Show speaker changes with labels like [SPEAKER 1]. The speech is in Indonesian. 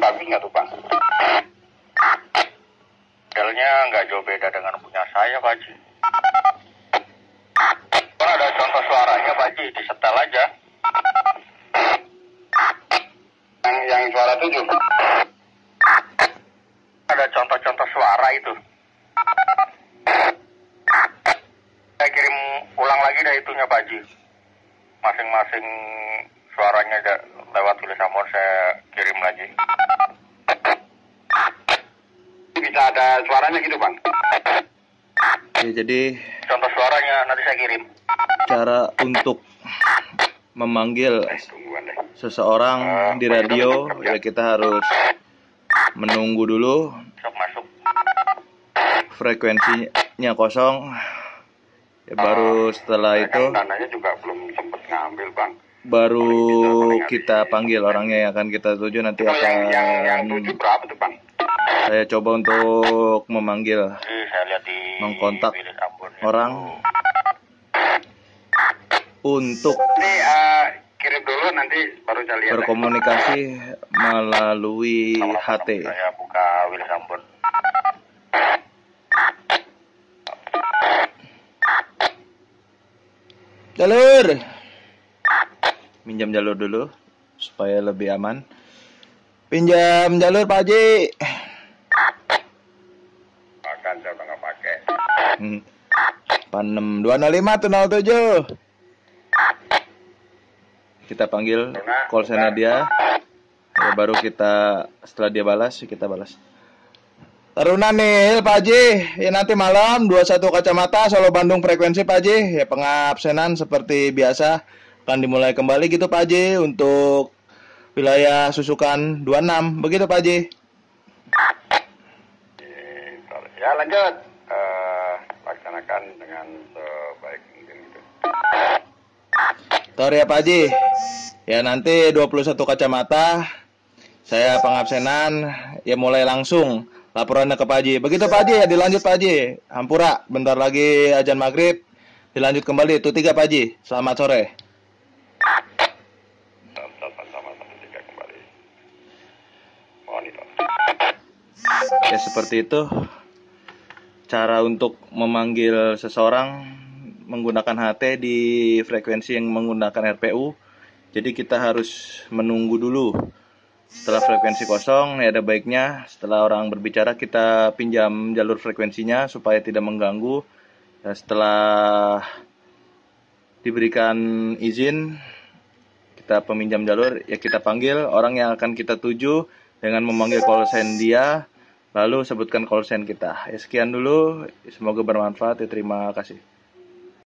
[SPEAKER 1] bagus nggak tuh Bang?
[SPEAKER 2] Modelnya nggak jauh beda dengan punya saya, Pak Haji. Kan ada contoh suaranya, Pak Haji, disetel aja.
[SPEAKER 1] Yang yang suara tujuh.
[SPEAKER 2] Ada contoh-contoh suara itu. Saya kirim ulang lagi dah itunya, Pak Haji. Masing-masing suaranya lewat tulis Ambon saya kirim lagi.
[SPEAKER 1] Bisa ada suaranya gitu Bang?
[SPEAKER 3] Ya, jadi
[SPEAKER 2] Contoh suaranya nanti saya kirim.
[SPEAKER 3] cara untuk memanggil
[SPEAKER 1] Eh,
[SPEAKER 3] seseorang di radio ya kita harus menunggu dulu
[SPEAKER 2] masuk.
[SPEAKER 3] frekuensinya kosong ya baru setelah
[SPEAKER 1] Saya
[SPEAKER 3] itu
[SPEAKER 1] kan juga belum sempet ngambil Bang.
[SPEAKER 3] baru kita panggil orangnya yang akan kita tuju nanti
[SPEAKER 1] Oh, yang yang yang
[SPEAKER 3] akan
[SPEAKER 1] tujuh berapa tuh Bang?
[SPEAKER 3] Saya coba untuk memanggil
[SPEAKER 2] di
[SPEAKER 3] Mengkontak
[SPEAKER 2] itu.
[SPEAKER 3] orang untuk
[SPEAKER 1] Ini eh, kirim dulu nanti baru saya lihat. deh.
[SPEAKER 3] berkomunikasi melalui HT.
[SPEAKER 2] Saya buka Wilis Ambon.
[SPEAKER 3] Jalur. Minjam jalur dulu supaya lebih aman. Pinjam jalur Pak Haji.
[SPEAKER 1] Makan saya udah nggak pakai.
[SPEAKER 3] Hmm. Panem 205 tuh 07. Kita panggil call center dia. Ya, baru kita setelah dia balas kita balas. Taruna nih Pak Haji, ya nanti malam 21 kacamata Solo Bandung frekuensi Pak Haji, ya pengabsenan seperti biasa akan dimulai kembali gitu Pak Haji untuk wilayah Susukan 26, begitu Pak Haji.
[SPEAKER 1] Ya lanjut. Eh, laksanakan dengan sebaik mungkin gitu.
[SPEAKER 3] Sorry ya Pak Haji. Ya nanti 21 kacamata saya pengabsenan ya mulai langsung laporannya ke Pak Haji. Begitu Pak Haji ya dilanjut Pak Haji. Hampura bentar lagi ajan maghrib dilanjut kembali itu tiga Pak Haji. Selamat sore. Ya seperti itu cara untuk memanggil seseorang menggunakan HT di frekuensi yang menggunakan RPU. Jadi kita harus menunggu dulu. Setelah frekuensi kosong, ya ada baiknya setelah orang berbicara kita pinjam jalur frekuensinya supaya tidak mengganggu. Ya, setelah diberikan izin, kita peminjam jalur, ya kita panggil orang yang akan kita tuju dengan memanggil call sign dia, lalu sebutkan call sign kita. Ya, sekian dulu, semoga bermanfaat. Ya, terima kasih.